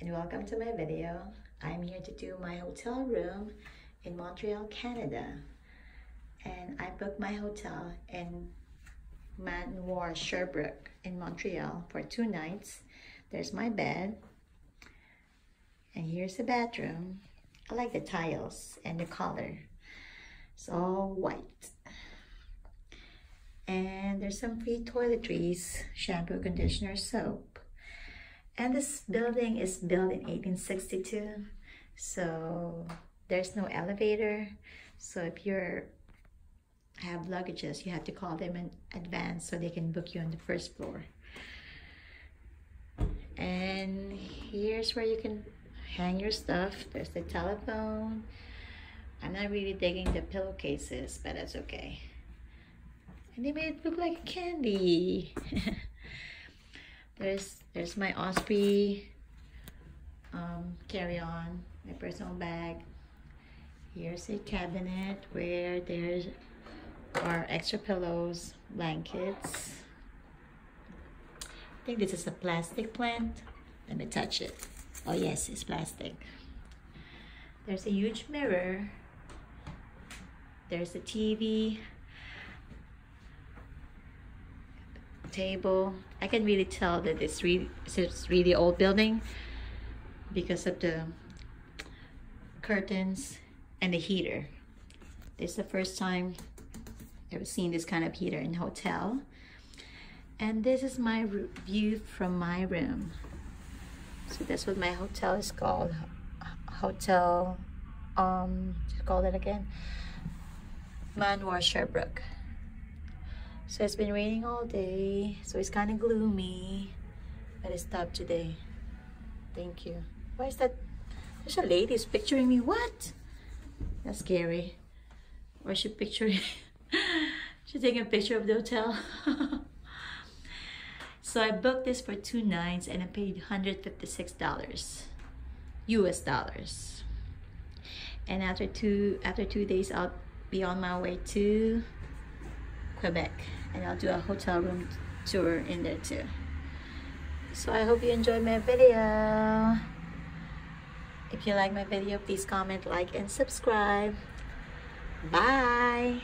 and welcome to my video. I'm here to do my hotel room in Montreal, Canada. And I booked my hotel in Manoir Sherbrooke in Montreal for two nights. There's my bed. And here's the bathroom. I like the tiles and the color. It's all white. And there's some free toiletries, shampoo, conditioner, soap. And this building is built in 1862. So there's no elevator. So if you're have luggages, you have to call them in advance so they can book you on the first floor. And here's where you can hang your stuff. There's the telephone. I'm not really digging the pillowcases, but that's okay. And they made it look like candy. there's there's my Osprey um, carry-on, my personal bag. Here's a cabinet where there's are extra pillows, blankets. I think this is a plastic plant. Let me touch it. Oh yes, it's plastic. There's a huge mirror. There's a TV. Table. I can really tell that it's really, it's really old building because of the curtains and the heater. This is the first time I've seen this kind of heater in hotel. And this is my view from my room. So that's what my hotel is called. Hotel, um, call it again? Manoir Sherbrooke. So it's been raining all day, so it's kind of gloomy, but it stopped today. Thank you. Why is that? There's a lady is picturing me. What? That's scary. Or is she picturing? She's taking a picture of the hotel. so I booked this for two nights and I paid $156 US dollars. And after two after two days I'll be on my way to Quebec and I'll do a hotel room tour in there too. So I hope you enjoyed my video. If you like my video, please comment, like, and subscribe. Bye!